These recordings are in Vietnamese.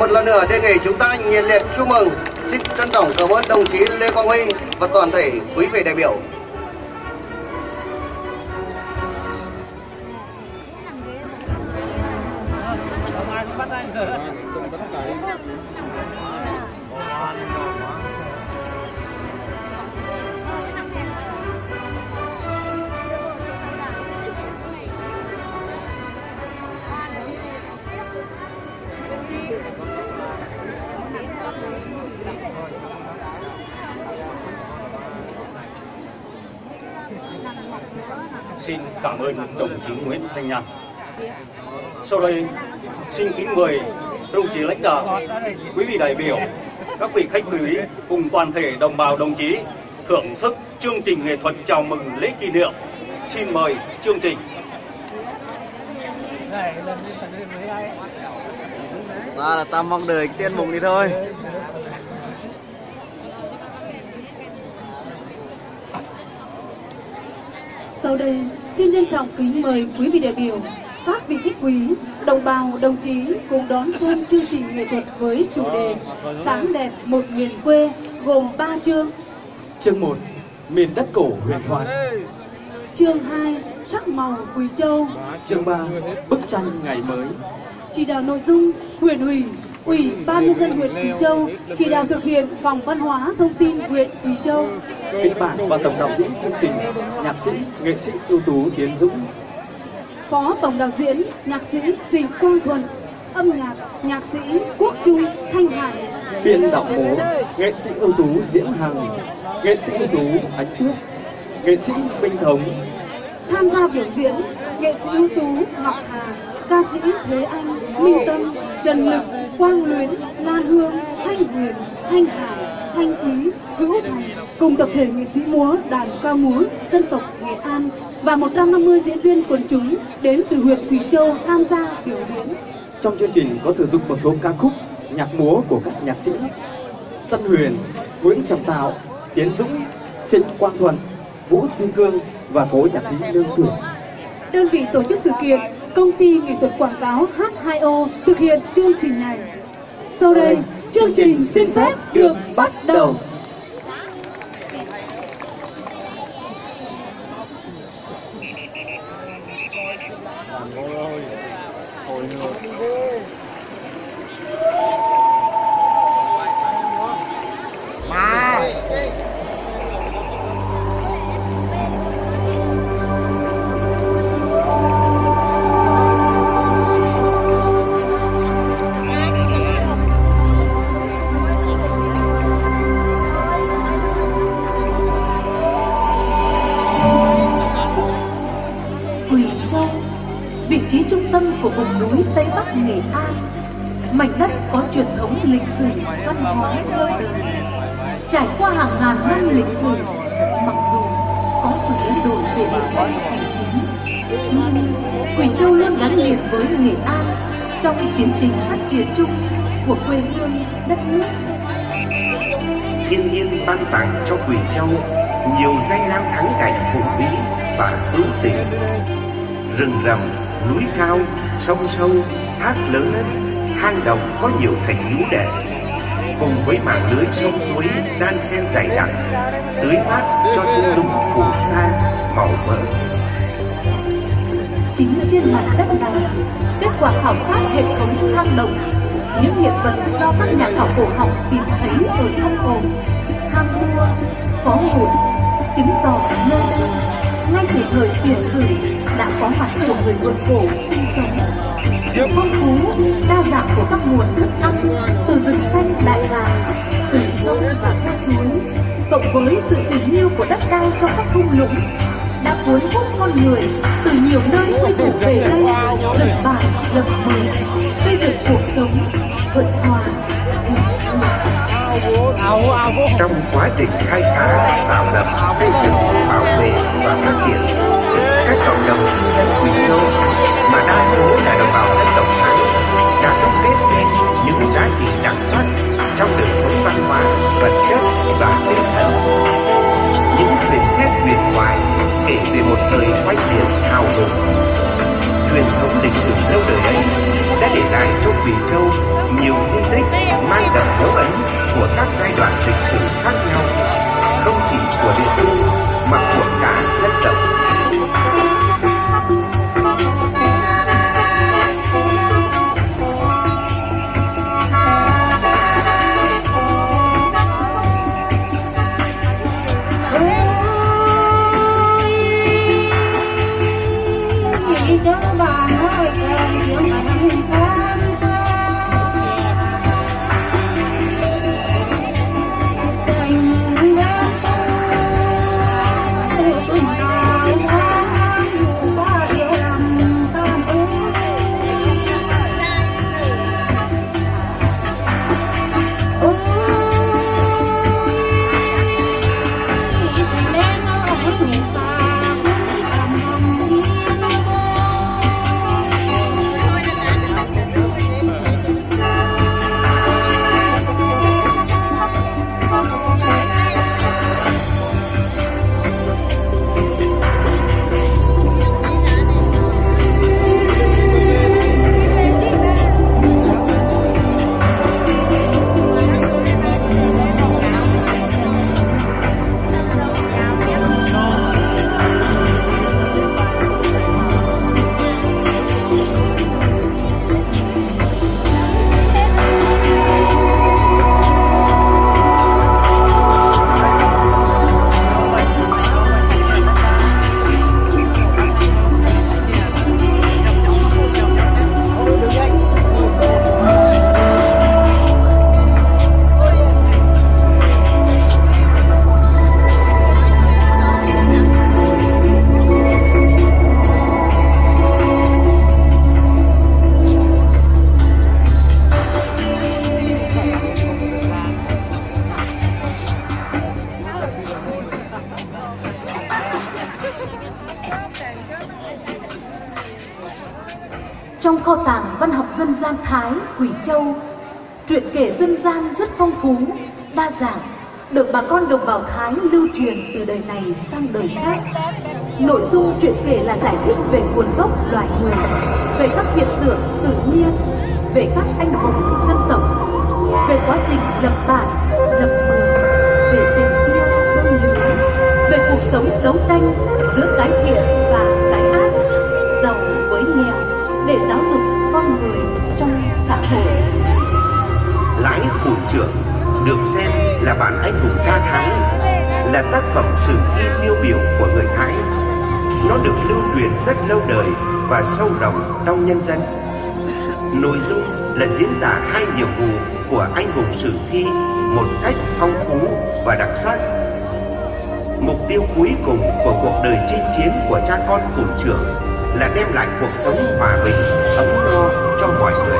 một lần nữa đề nghị chúng ta nhiệt liệt chúc mừng. Xin trân trọng cảm ơn đồng chí Lê Quang Huy và toàn thể quý vị đại biểu. Chí Nguyễn Thanh Nhàn. Sau đây, xin kính mời các đồng chí lãnh đạo, quý vị đại biểu, các vị khách quý cùng toàn thể đồng bào đồng chí thưởng thức chương trình nghệ thuật chào mừng lễ kỷ niệm. Xin mời chương trình. Ta là ta mong đợi tiên mùng đi thôi. Sau đây, xin trân trọng kính mời quý vị đại biểu, các vị khách quý, đồng bào, đồng chí cùng đón xem chương trình nghệ thuật với chủ đề Sáng đẹp một miền quê gồm 3 chương. Chương 1 Miền đất cổ huyền thoại. Chương 2 Sắc màu Quỳ Châu. Chương 3 Bức tranh ngày mới. Chỉ đạo nội dung huyện ủy, ủy ban nhân dân huyện Quỳ Châu chỉ đạo thực hiện phòng văn hóa thông tin huyện Quỳ Châu. Kịch bản và tổng đạo diễn chương trình Nhạc sĩ, nghệ sĩ ưu tú Tiến Dũng. Phó tổng đạo diễn nhạc sĩ Trình Quang Thuận, âm nhạc nhạc sĩ Quốc Trung Thanh Hải, Biên đạo múa Nghệ sĩ ưu tú Diễm Hằng Nghệ sĩ ưu tú Ánh Tuyết Nghệ sĩ Minh Thống. Tham gia biểu diễn nghệ sĩ ưu tú Ngọc Hà, ca sĩ Thế Anh, Minh Tâm, Trần Lực, Quang Luyến, Lan Hương, Thanh Huyền, Thanh Hải, Thanh Quý, Hữu Thành cùng tập thể nghệ sĩ múa đàn ca múa dân tộc Nghệ An và 150 diễn viên quần chúng đến từ huyện Quỳ Châu tham gia biểu diễn. Trong chương trình có sử dụng một số ca khúc, nhạc múa của các nhạc sĩ Tân Huyền, Nguyễn Trọng Tạo, Tiến Dũng, Trịnh Quang Thuận, Vũ Duy Cương và cố nhạc sĩ Lương Thưởng. Đơn vị tổ chức sự kiện, công ty nghệ thuật quảng cáo H2O thực hiện chương trình này. Sau đây, chương trình xin phép được bắt đầu. Mảnh đất có truyền thống lịch sử văn hóa lâu đời. Trải qua hàng ngàn năm lịch sử, mặc dù có sự biến đổi về địa phận hành chính, nhưng Quỳ Châu luôn gắn liền với Nghệ An trong tiến trình phát triển chung của quê hương đất nước. thiên nhiên ban tặng cho Quỳ Châu nhiều danh lam thắng cảnh hùng vĩ và hữu tình. Rừng rậm, núi cao, sông sâu, thác lớn, hang động có nhiều thành nhũ đẹp. Cùng với mạng lưới sông suối đan xen dày đặc, tưới mát cho thung lũng phù sa màu mỡ. Chính trên mặt đất này, kết quả khảo sát hệ thống hang động, những hiện vật do các nhà khảo cổ học tìm thấy ở thăm hồ, hang mua, có hồn, chứng tỏ nơi đây ngay từ thời tiền sử đã có mặt của người vượt cổ sinh sống. Sự phong phú, đa dạng của các nguồn thức ăn từ rừng xanh đại ngàn, từ sông và khe suối, cộng với sự tình yêu của đất đai trong các thung lũng đã cuốn hút con người từ nhiều nơi quy tụ về đây lập bản lập mới xây dựng cuộc sống thuận hòa Trong quá trình khai phá, tạo lập, xây dựng, bảo vệ và phát triển, cộng đồng cư dân Quỳnh Châu mà đa số là đồng bào dân tộc Thái đã đúc kết nên những giá trị đặc sắc trong đời sống văn hóa, vật chất và tinh thần. Những truyền thuyết huyền thoại kể về một thời quay biển hào hùng. Truyền thống lịch sử lâu đời ấy đã để lại cho Quỳ Châu nhiều di tích mang đậm dấu ấn của các giai đoạn lịch sử khác nhau, không chỉ của địa phương mà của cả dân tộc. Quỷ Châu, truyện kể dân gian rất phong phú, đa dạng, được bà con đồng bào Thái lưu truyền từ đời này sang đời khác. Nội dung truyện kể là giải thích về nguồn gốc loài người, về các hiện tượng tự nhiên, về các anh hùng dân tộc, về quá trình lập bản, lập mường, về tình yêu đôi lứa, về cuộc sống đấu tranh giữa cái thiện và cái ác, giàu với nghèo để giáo dục con người trong xã hội. Lãi Phủ Trưởng được xem là bản anh hùng ca Thái, là tác phẩm sử thi tiêu biểu của người Thái. Nó được lưu truyền rất lâu đời và sâu rộng trong nhân dân. Nội dung là diễn tả hai nhiệm vụ của anh hùng sử thi một cách phong phú và đặc sắc. Mục tiêu cuối cùng của cuộc đời chinh chiến của cha con phủ trưởng là đem lại cuộc sống hòa bình, ấm no cho mọi người.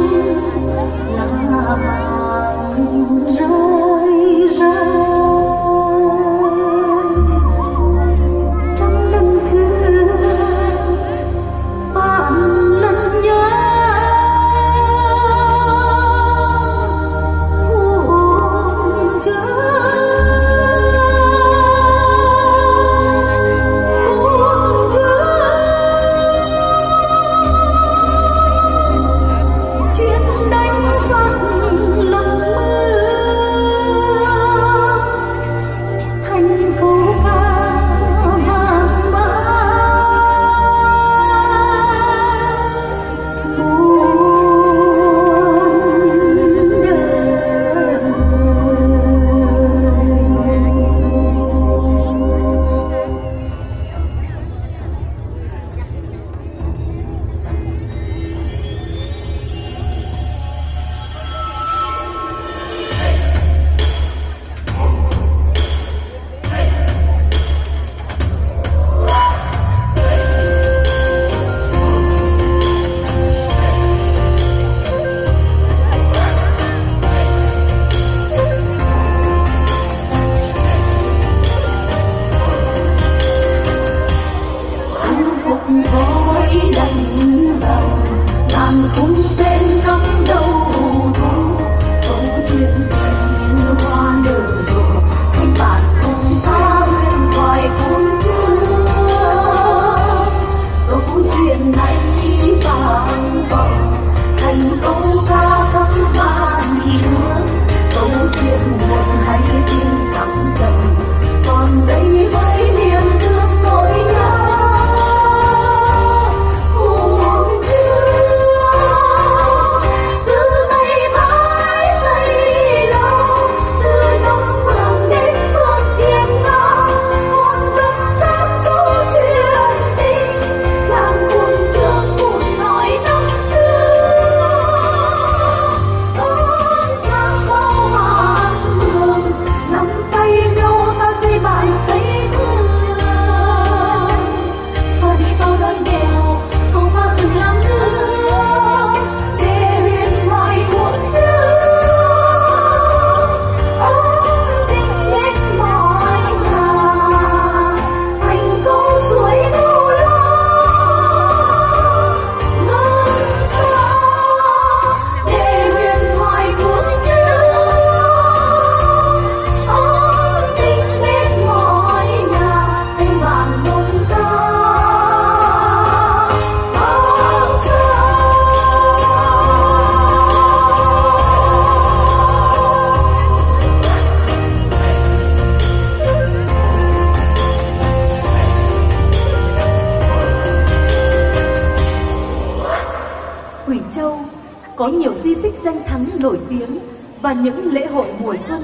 di tích danh thắng nổi tiếng và những lễ hội mùa xuân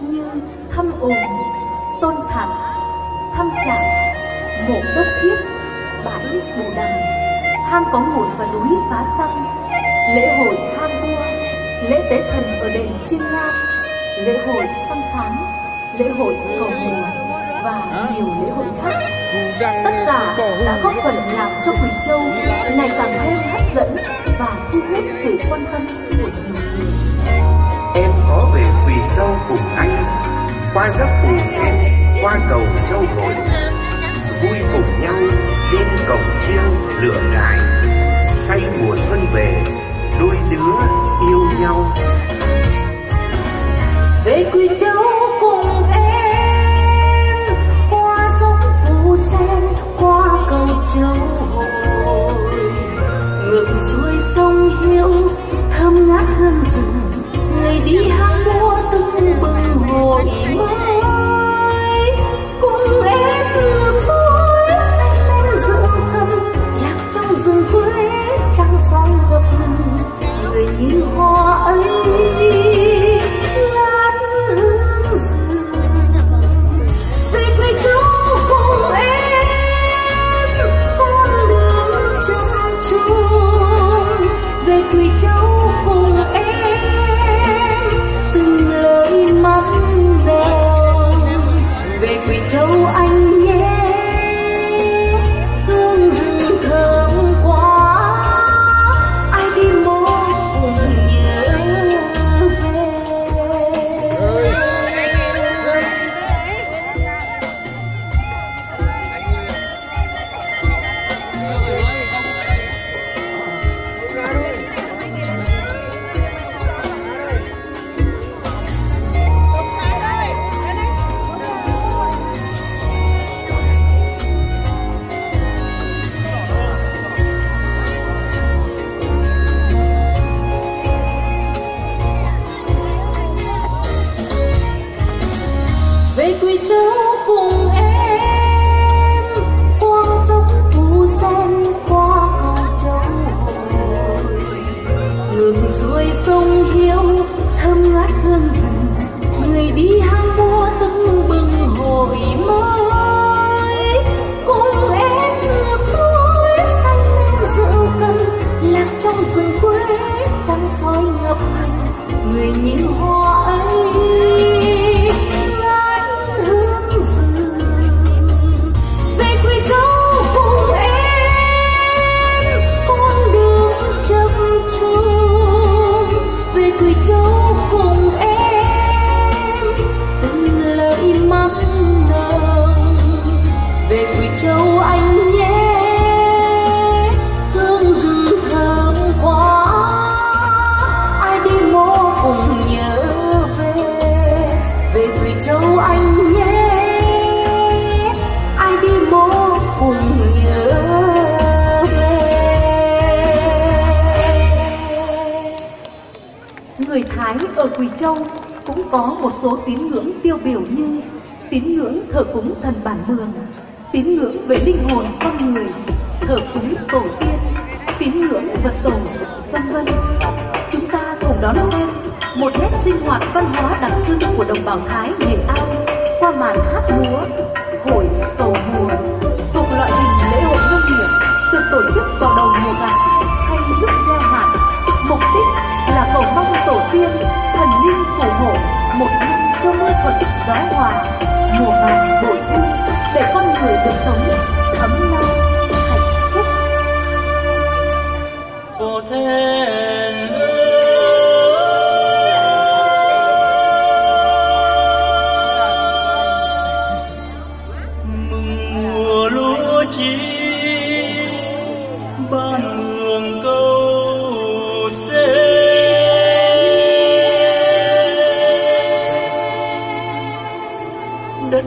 như thăm ồn, tôn thản, thăm trạm, mộ đốc thiết, bãi bồ đằng, hang có nguồn và núi phá xăng, lễ hội hang bua, lễ tế thần ở đền Chiên Ngang, lễ hội xăm khám, lễ hội cầu mùa và nhiều lễ hội khác. Tất cả đã góp phần làm cho Quỳ Châu ngày càng thêm hấp dẫn và thu hút sự quan tâm của nhiều người. Em có về Quỳ Châu cùng anh Qua dốc Bù Sen, qua cầu Châu Hội. Vui cùng nhau lên cổng chiêng lửa trại Say mùa xuân về, đôi đứa yêu nhau. Về Quỳ Châu cầu Thái ở Quỳ Châu cũng có một số tín ngưỡng tiêu biểu như tín ngưỡng thờ cúng thần bản mường, tín ngưỡng về linh hồn con người, thờ cúng tổ tiên, tín ngưỡng vật tổ, vân vân. Chúng ta cùng đón xem một nét sinh hoạt văn hóa đặc trưng của đồng bào Thái Nghệ An qua màn hát múa, linh một năm cho mưa thuận gió hòa, mùa màng bội thu để con người được sống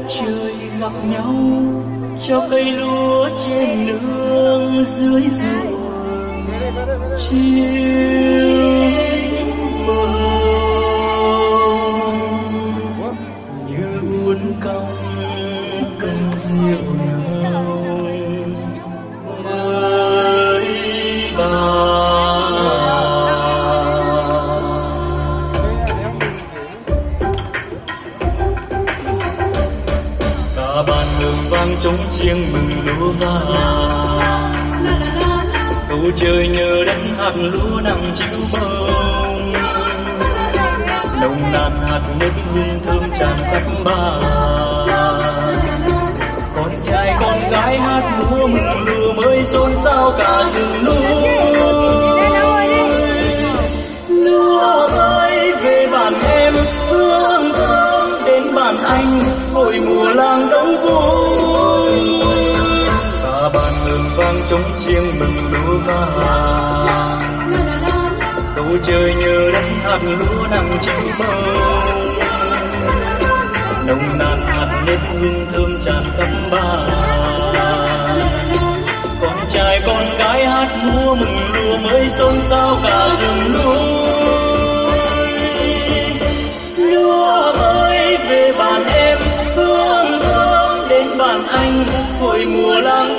trời gặp nhau cho cây lúa trên nương dưới ruộng. Chiều mơ như uốn cong cân rượu nào tiếng mừng lúa vàng bầu trời nhớ đến hạt lúa nằm chịu bông. Nồng nàn hạt nước hương thơm tràn khắp ba, con trai con gái hát múa mừng lúa mới xôn xao cả rừng lúa trống chiêng mừng lúa vàng câu trời nhờ đất hạt lúa nằm chịu bông nồng nàn hạt nếp hương thơm tràn khắp bàn con trai con gái hát múa mừng lúa mới xôn xao cả rừng núi. Lúa mới về bàn em, hương thơm đến bàn anh, hội mùa làng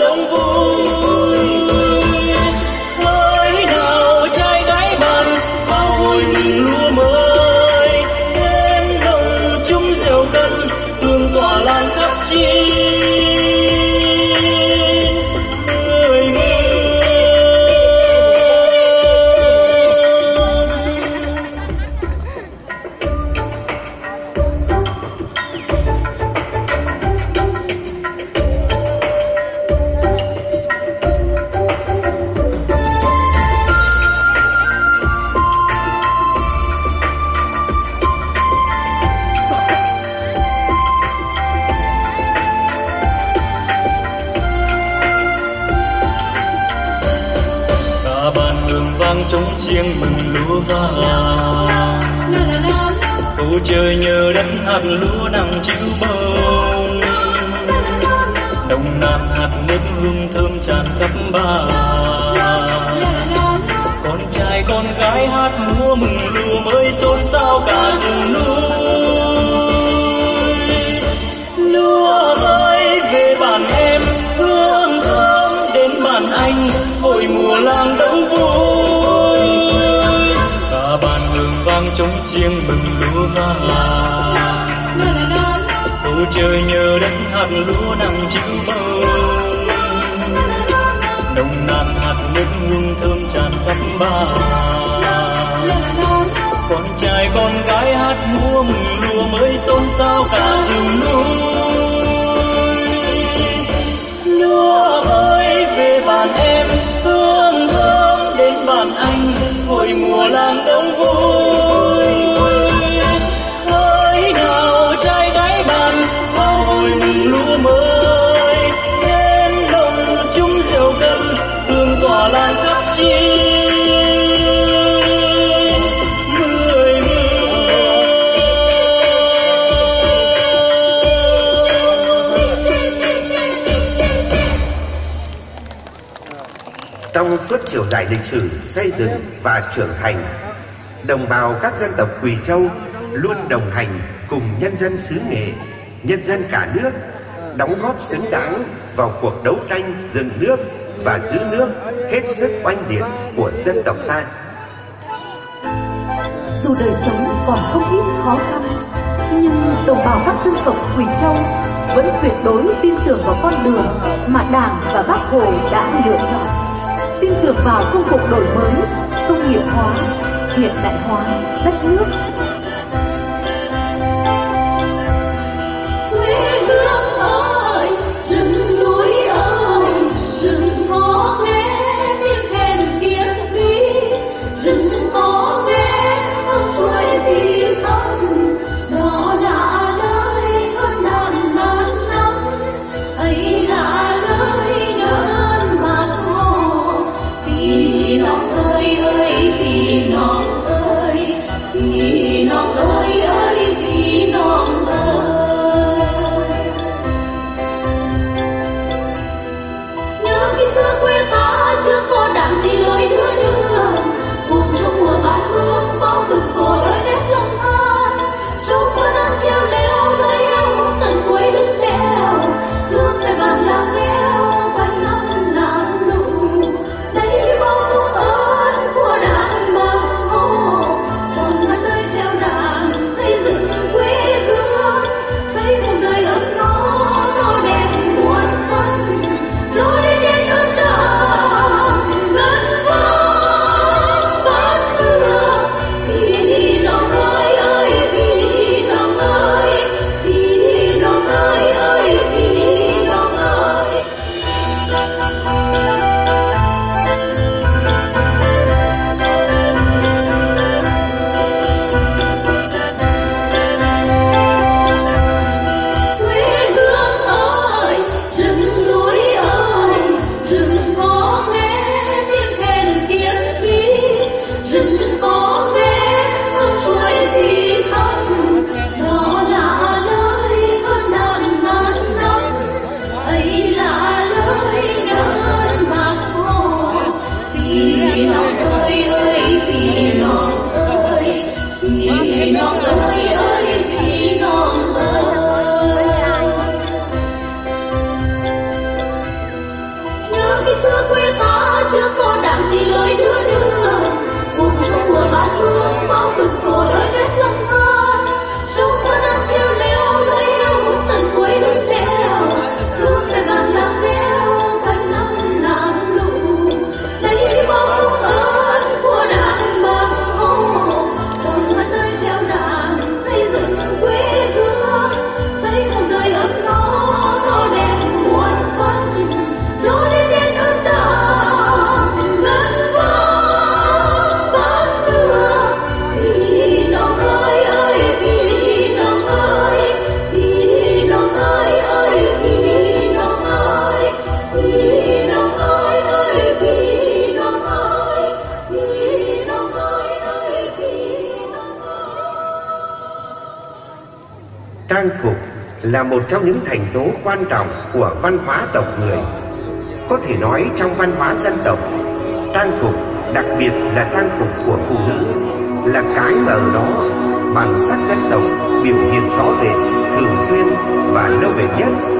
tiếng mừng lúa vàng cầu trời nhờ đất hạt lúa nằm chịu bông. Đồng nam hạt nước hương thơm tràn khắp ba. Con trai con gái hát múa mừng lúa mới xôn xao cả rừng núi. Lúa ơi về bản em, hương thơm đến bản anh. Hội mùa lang chiêng ra là vàng trời nhờ đất hạt lúa nằm chịu bông nồng nàn hạt nước hương thơm tràn khắp ba. Con trai con gái hát múa mừng lúa mới xôn xao cả rừng núi. Giải dài lịch sử xây dựng và trưởng thành, đồng bào các dân tộc Quỳ Châu luôn đồng hành cùng nhân dân xứ Nghệ, nhân dân cả nước đóng góp xứng đáng vào cuộc đấu tranh dựng nước và giữ nước hết sức oanh liệt của dân tộc ta. Dù đời sống còn không ít khó khăn, nhưng đồng bào các dân tộc Quỳ Châu vẫn tuyệt đối tin tưởng vào con đường mà Đảng và Bác Hồ đã lựa chọn. Tin tưởng vào công cuộc đổi mới, công nghiệp hóa, hiện đại hóa đất nước. một trong những thành tố quan trọng của văn hóa tộc người. Có thể nói trong văn hóa dân tộc, trang phục, đặc biệt là trang phục của phụ nữ, là cái mà ở đó bản sắc dân tộc biểu hiện rõ rệt, thường xuyên và lâu bền nhất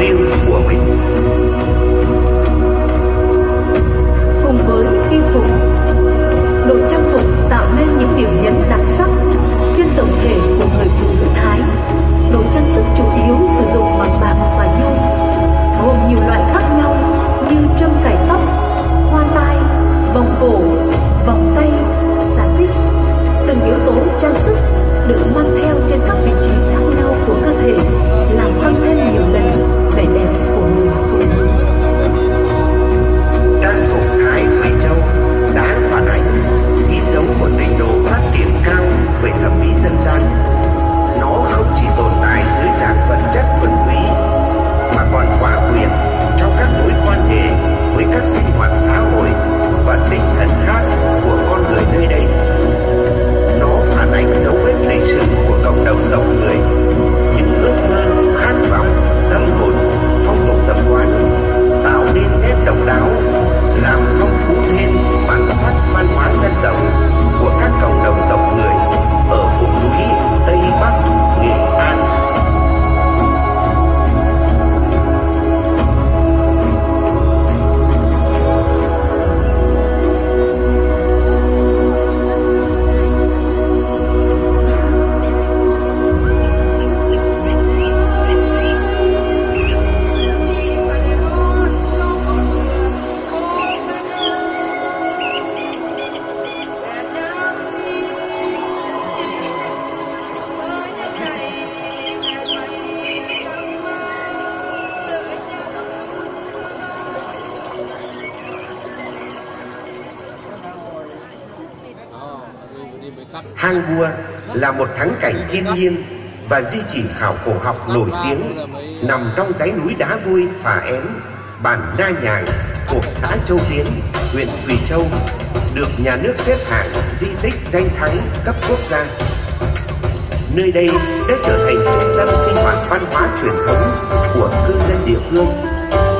riêng của mình. Cùng với y phục đội trang phục tạo nên những điểm nhấn đặc sắc trên tổng thể của người phụ nữ thái. Đồ trang sức chủ yếu sử dụng bằng bạc và nhôm, gồm nhiều loại khác nhau như trâm cài tóc hoa tai vòng cổ vòng tay xà tích. Từng yếu tố trang sức được mang theo trên các vị trí khác nhau của cơ thể. rộng người. Những người thiên nhiên và di chỉ khảo cổ học nổi tiếng nằm trong dãy núi đá vui phà én, bản na nhàng thuộc xã châu tiến, huyện quỳ châu, được nhà nước xếp hạng di tích danh thắng cấp quốc gia. Nơi đây đã trở thành trung tâm sinh hoạt văn hóa truyền thống của cư dân địa phương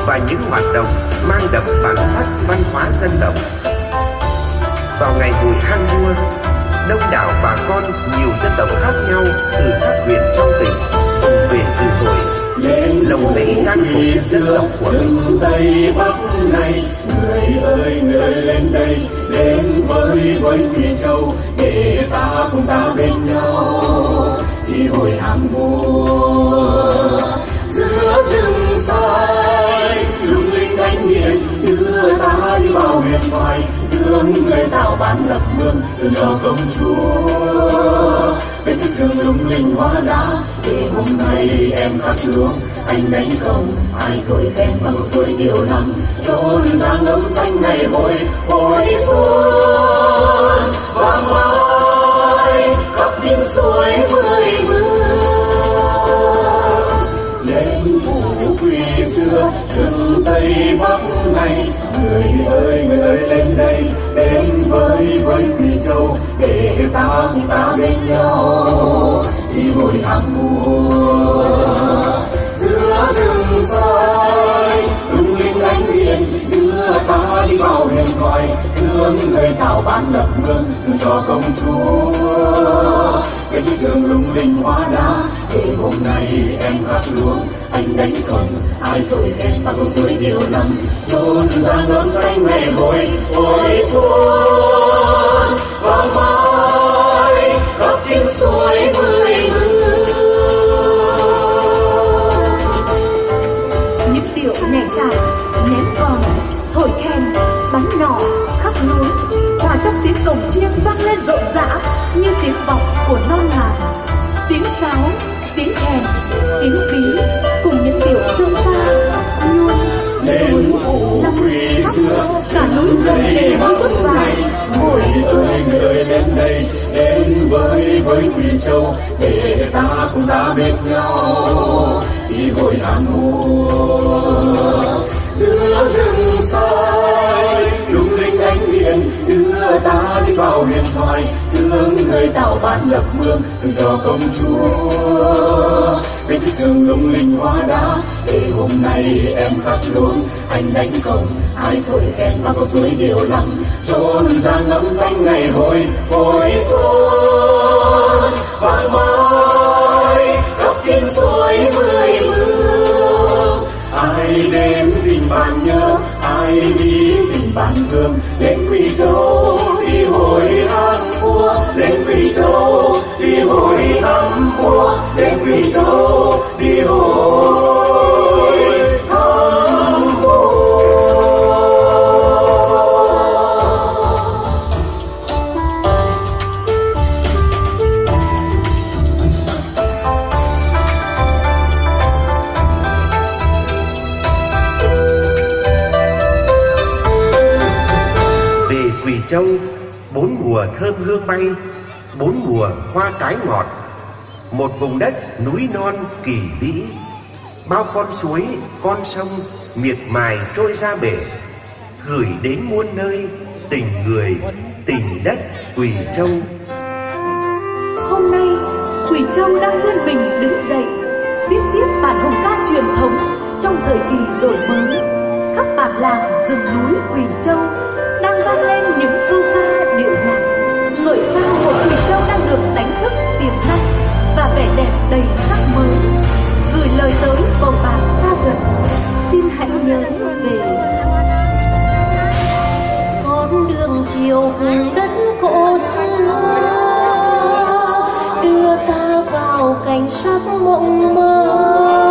và những hoạt động mang đậm bản sắc văn hóa dân tộc. Vào ngày hội hang mua đông đảo bà con nhiều dân tộc khác nhau từ các huyện trong tỉnh cùng về dự hội lồng lẫy trang phục dân tộc của mình. tây bắc này người ơi người lên đây đến với với quỳ châu để ta cùng ta bên nhau đi hồi hàng mùa giữa rừng xanh lung linh ánh điện đưa ta đi vào huyền thoại thương người tạo bán lập mương thương cho công chúa. Bên chiếc giường lung linh hoa đá thì hôm nay em cắt lúa, anh đánh công ai thổi khen bằng suối điều lắm rộn ràng âm thanh ngày hội hội xuân. Và mai khắp tiếng suối mười mưa lên phủ quỳ xưa rừng tây bắc này người ơi người ơi, lên đây, đến với với quỳ châu, để ta cùng ta bên nhau. Đi vui hàng mùa giữa rừng xanh tung linh ánh điện đưa ta đi vào huyền thoại thương người tạo bán lập mương thương cho công chúa. Cái chiếc giường lung linh hoa đá để hôm nay em hát luống. Anh đánh công ai thổi khen bằng suối điều lắm rộn ra âm cánh mẹ hội hội xuân và mãi góc tiếng suối mười mưa những điệu nhẹ dài, ném còn, thổi khen, bắn nỏ, khắp núi. Hòa trong tiếng cổng chiêng vang lên rộn rã như tiếng vọng của non làng. Tiếng sáo kèn tiếng bí cùng những điệu dương ca nhuôn suối năm khắp cả núi rừng để mỗi bước vào ngồi xuân ơi người lên đây đến với với quỳ châu. Để ta cùng ta bên nhau đi hội hàng mùa tạo bán lập mương tự cho công chúa. Bên chiếc giường lung linh hoa đá thì hôm nay em khắc luống. Anh đánh công ai thổi khen và có suối điều lắm. Trốn ra ngắm thanh ngày hồi hồi xuân. Và mai, khắp thiên suối mười mưa ai đến tình bạn nhớ, ai đi tình bạn thương. Đến quỳ châu đi hồi hàng mùa lên quỳ châu đi hồi hàng mùa lên quỳ châu đi hồi bốn mùa thơm hương bay, bốn mùa hoa trái ngọt, một vùng đất núi non kỳ vĩ, bao con suối, con sông miệt mài trôi ra bể, gửi đến muôn nơi tình người, tình đất Quỳ Châu. Hôm nay, Quỳ Châu đang vươn mình đứng dậy, viết tiếp bản hùng ca truyền thống trong thời kỳ đổi mới. Khắp bản làng rừng núi Quỳ Châu vẻ đẹp đầy sắc mới. Gửi lời tới bầu bạn xa gần, xin hãy nhớ về. Con đường chiều vùng đất cổ xưa. Đưa ta vào cảnh sắc mộng mơ.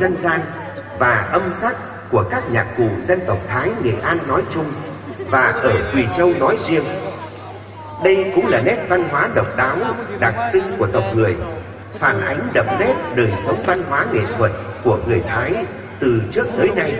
dân gian và âm sắc của các nhạc cụ dân tộc Thái, Nghệ An nói chung và ở Quỳ Châu nói riêng. Đây cũng là nét văn hóa độc đáo, đặc trưng của tộc người, phản ánh đậm nét đời sống văn hóa nghệ thuật của người Thái từ trước tới nay.